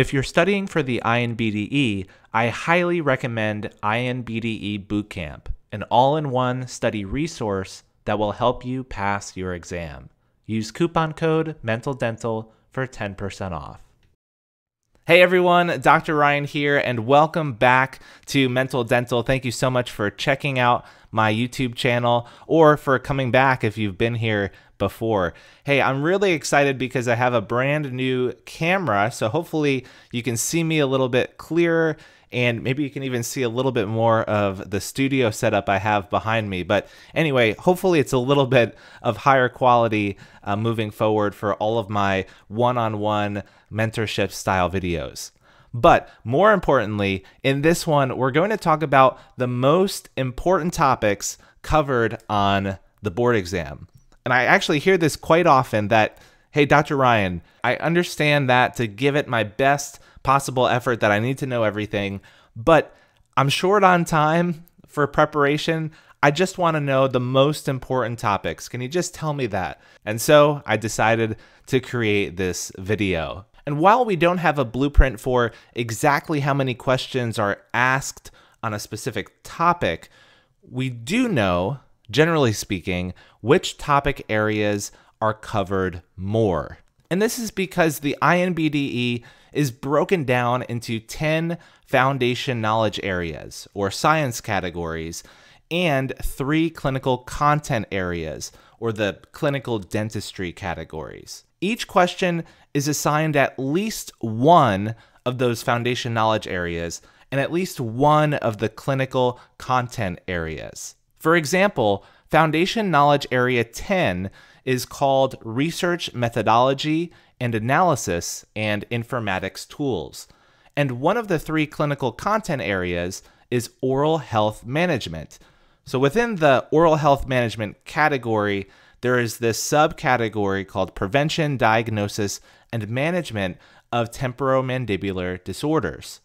If you're studying for the INBDE, I highly recommend INBDE Bootcamp, an all in one study resource that will help you pass your exam. Use coupon code MENTALDENTAL for 10% off. Hey everyone, Dr. Ryan here, and welcome back to Mental Dental. Thank you so much for checking out my YouTube channel or for coming back if you've been here before. Hey, I'm really excited because I have a brand new camera, so hopefully you can see me a little bit clearer and maybe you can even see a little bit more of the studio setup I have behind me. But anyway, hopefully it's a little bit of higher quality uh, moving forward for all of my one-on-one mentorship style videos. But more importantly, in this one, we're going to talk about the most important topics covered on the board exam. And I actually hear this quite often that, hey, Dr. Ryan, I understand that to give it my best possible effort that I need to know everything, but I'm short on time for preparation. I just want to know the most important topics. Can you just tell me that? And so I decided to create this video. And while we don't have a blueprint for exactly how many questions are asked on a specific topic, we do know, generally speaking, which topic areas are covered more. And this is because the INBDE is broken down into 10 foundation knowledge areas or science categories and three clinical content areas or the clinical dentistry categories. Each question is assigned at least one of those foundation knowledge areas and at least one of the clinical content areas. For example, Foundation Knowledge Area 10 is called Research Methodology and Analysis and Informatics Tools. And one of the three clinical content areas is Oral Health Management. So within the Oral Health Management category, there is this subcategory called Prevention, Diagnosis, and Management of Temporomandibular Disorders.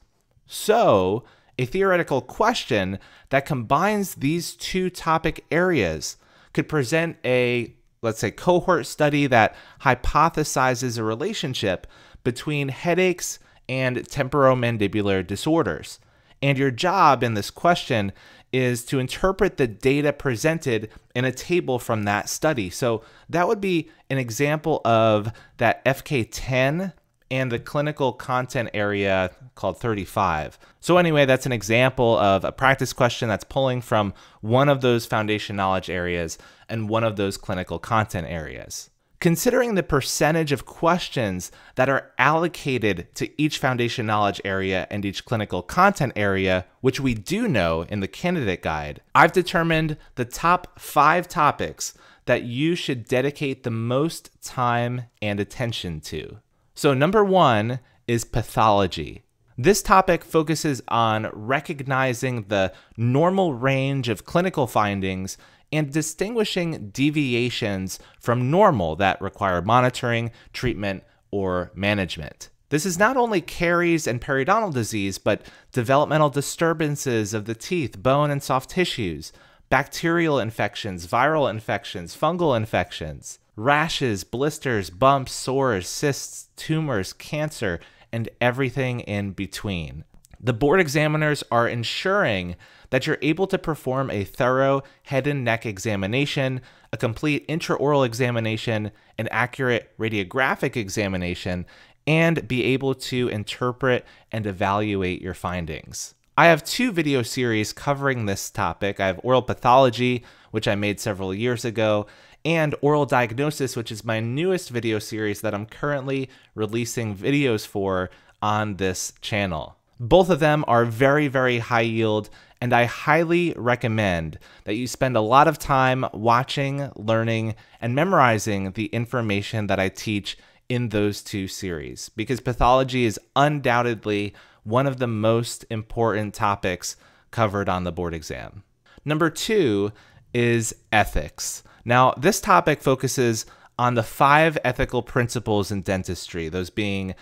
So, a theoretical question that combines these two topic areas could present a let's say, cohort study that hypothesizes a relationship between headaches and temporomandibular disorders. And your job in this question is to interpret the data presented in a table from that study. So that would be an example of that FK10 and the clinical content area called 35. So, anyway, that's an example of a practice question that's pulling from one of those foundation knowledge areas and one of those clinical content areas. Considering the percentage of questions that are allocated to each foundation knowledge area and each clinical content area, which we do know in the candidate guide, I've determined the top five topics that you should dedicate the most time and attention to. So, number one is pathology. This topic focuses on recognizing the normal range of clinical findings and distinguishing deviations from normal that require monitoring, treatment, or management. This is not only caries and periodontal disease, but developmental disturbances of the teeth, bone, and soft tissues, bacterial infections, viral infections, fungal infections rashes, blisters, bumps, sores, cysts, tumors, cancer, and everything in between. The board examiners are ensuring that you're able to perform a thorough head and neck examination, a complete intraoral examination, an accurate radiographic examination, and be able to interpret and evaluate your findings. I have two video series covering this topic. I have oral pathology, which I made several years ago, and Oral Diagnosis, which is my newest video series that I'm currently releasing videos for on this channel. Both of them are very, very high yield, and I highly recommend that you spend a lot of time watching, learning, and memorizing the information that I teach in those two series because pathology is undoubtedly one of the most important topics covered on the board exam. Number two is ethics. Now, this topic focuses on the five ethical principles in dentistry, those being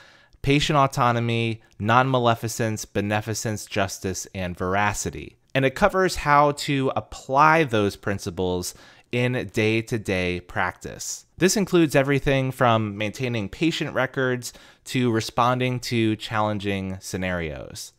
patient autonomy, non maleficence, beneficence, justice, and veracity. And it covers how to apply those principles in day to day practice. This includes everything from maintaining patient records to responding to challenging scenarios.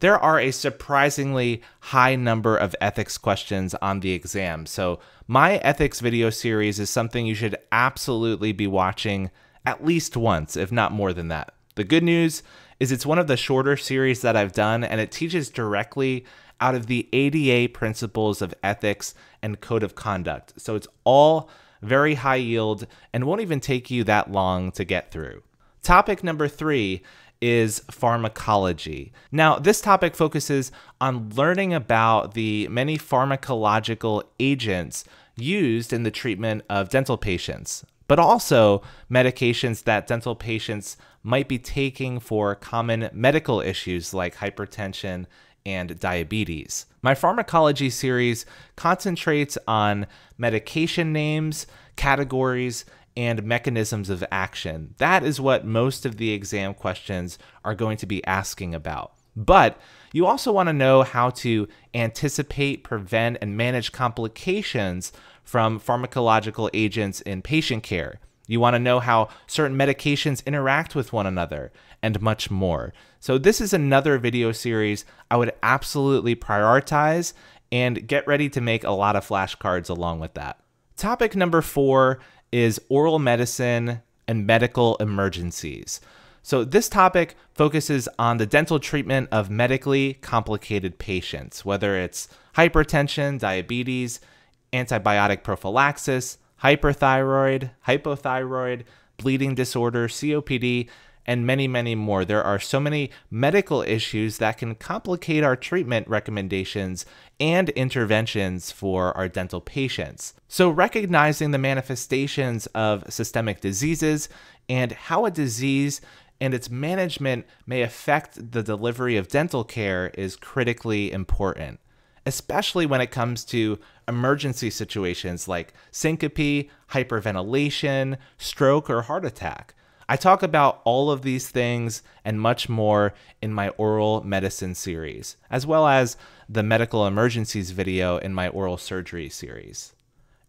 There are a surprisingly high number of ethics questions on the exam, so my ethics video series is something you should absolutely be watching at least once, if not more than that. The good news is it's one of the shorter series that I've done, and it teaches directly out of the ADA principles of ethics and code of conduct. So it's all very high yield and won't even take you that long to get through. Topic number three is pharmacology. Now, this topic focuses on learning about the many pharmacological agents used in the treatment of dental patients, but also medications that dental patients might be taking for common medical issues like hypertension and diabetes. My pharmacology series concentrates on medication names, categories, and mechanisms of action. That is what most of the exam questions are going to be asking about. But you also want to know how to anticipate, prevent, and manage complications from pharmacological agents in patient care. You want to know how certain medications interact with one another, and much more. So, this is another video series I would absolutely prioritize and get ready to make a lot of flashcards along with that. Topic number four is oral medicine and medical emergencies. So, this topic focuses on the dental treatment of medically complicated patients, whether it's hypertension, diabetes, antibiotic prophylaxis, hyperthyroid, hypothyroid, bleeding disorder, COPD, and many, many more. There are so many medical issues that can complicate our treatment recommendations and interventions for our dental patients. So, recognizing the manifestations of systemic diseases and how a disease and its management may affect the delivery of dental care is critically important, especially when it comes to emergency situations like syncope, hyperventilation, stroke, or heart attack. I talk about all of these things and much more in my oral medicine series, as well as the medical emergencies video in my oral surgery series.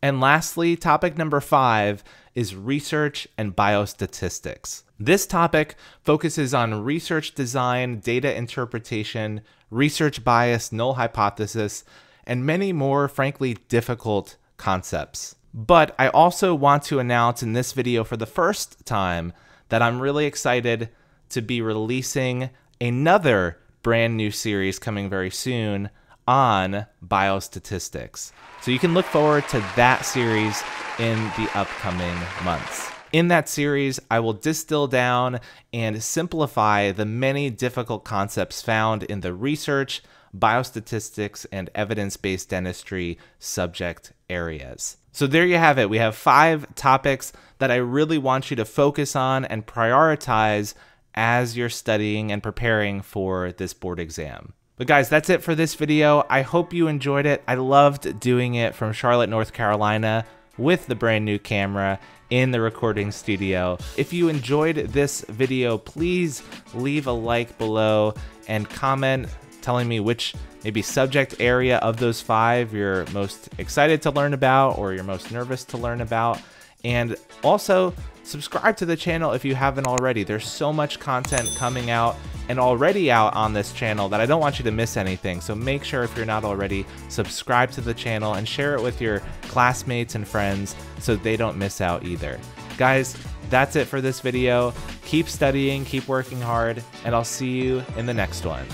And lastly, topic number five is research and biostatistics. This topic focuses on research design, data interpretation, research bias, null hypothesis, and many more, frankly, difficult concepts. But I also want to announce in this video for the first time that I'm really excited to be releasing another brand new series coming very soon on biostatistics. So you can look forward to that series in the upcoming months. In that series, I will distill down and simplify the many difficult concepts found in the research, biostatistics, and evidence based dentistry subject areas. So there you have it. We have five topics that I really want you to focus on and prioritize as you're studying and preparing for this board exam. But guys, that's it for this video. I hope you enjoyed it. I loved doing it from Charlotte, North Carolina with the brand new camera in the recording studio. If you enjoyed this video, please leave a like below and comment telling me which maybe subject area of those five you're most excited to learn about or you're most nervous to learn about. And also, subscribe to the channel if you haven't already. There's so much content coming out and already out on this channel that I don't want you to miss anything. So make sure if you're not already, subscribe to the channel and share it with your classmates and friends so they don't miss out either. Guys, that's it for this video. Keep studying, keep working hard, and I'll see you in the next one.